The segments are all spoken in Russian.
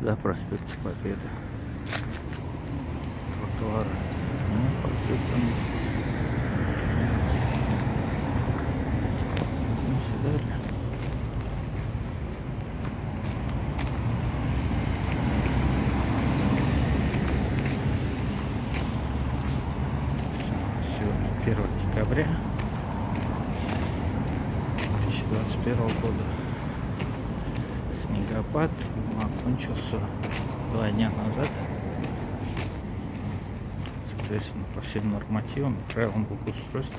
да, проспект Победы. Тротуары не посыпаны. Двигаемся далее. Сегодня 1 декабря 2021 года. Снегопад окончился два дня назад. Соответственно, по всем нормативам, правилам благоустройства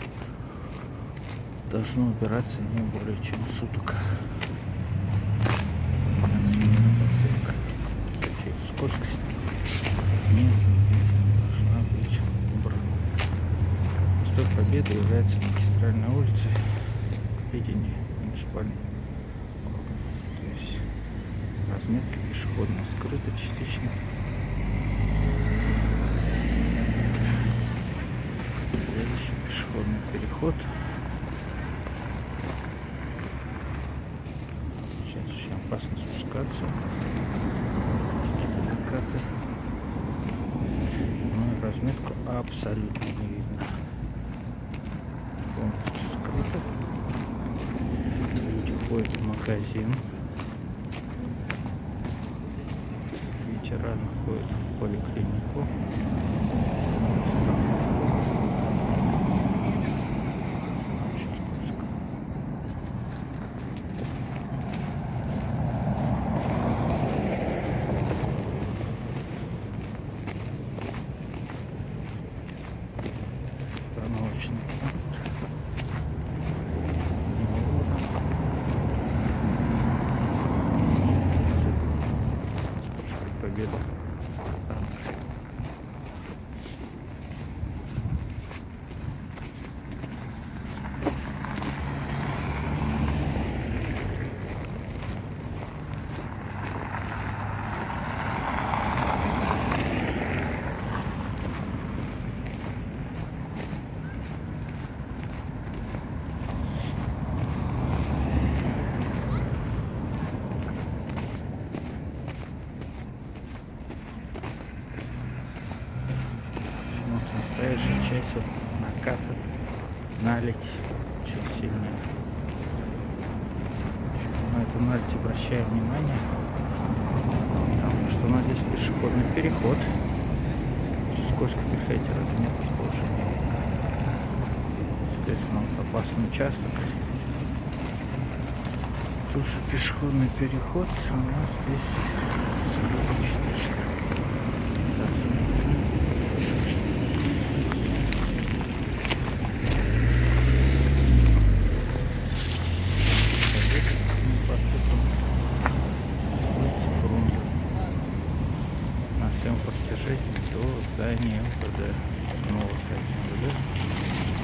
должно убираться не более чем суток. Скользкость не должна быть убрана. Проспект Победы является магистральной улицей в. То есть разметка пешеходная скрыта частично. Следующий пешеходный переход. Сейчас очень опасно спускаться. Какие-то накаты. Ну и разметку абсолютно не видно. Полностью скрыто. Люди ходят в магазин. Ветераны ходят в поликлинику. проезжей часть вот накатывает налить чуть сильнее. На эту налить обращаю внимание, потому что ну, здесь пешеходный переход. Скользко переходить это нет положения. Соответственно, вот опасный участок. Тут же пешеходный переход у нас здесь закрыт частично. Ранее МВД, новости МВД.